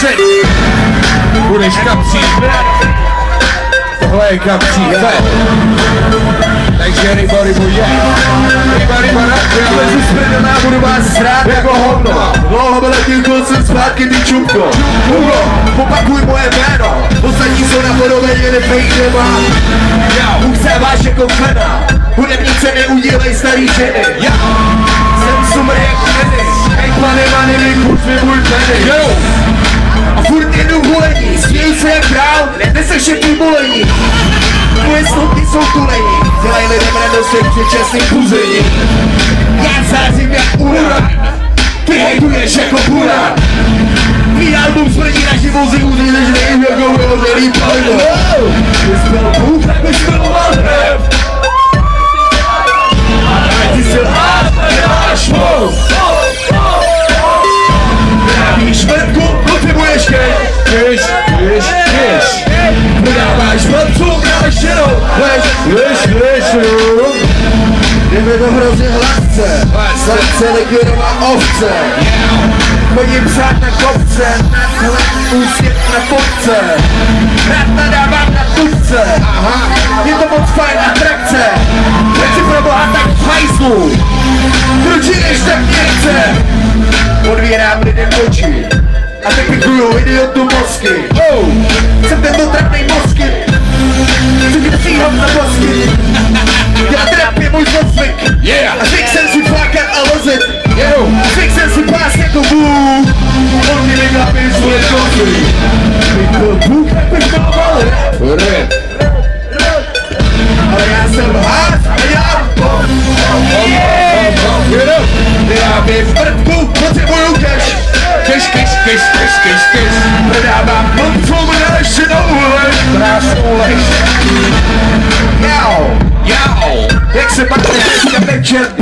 Tři. Budeš kapří. Tohle je kapří fet. Takže rybo je. Ryba, ryba, Já ryba. lezu a budu vás srát jako hovno Dlouho vyletěl koncem zpátky ty čupko Hugo, opakuj moje jméno Ostatní jsou na podobě jen fake nemá Bůh se váš jako fena Hudebnice neudělej starý ženy Jsem sumr jak meny Ej pane maniny, kurz mi můj peny král, nete se všechny bolení Tvoje sloupky jsou tulení, dělaj lidem radost jak předčasný puzení Já zářím jak uran, ty hejtuješ jako buran Tvý album smrdí na živozy, udržeš nejím jako vyhořelý palivo Ty spěl Bůh, tak bys miloval hrev A ty hrozně hladce. Srdce likvidová ovce. Chodím psát na kopce Nadhled úsměv na kopce. Rád nadávám na tubce Je to moc fajn atrakce. Teď si pro boha tak v hajzlu. Proč jdeš tak nechce? Odvírám lidem oči a teď pikuju idiotu mozky. Oh. kiss, kiss, kiss, kiss, kiss, kiss. But I'm a book from in ocean over But I'm so late. Yo, yo, it's about to hit the picture.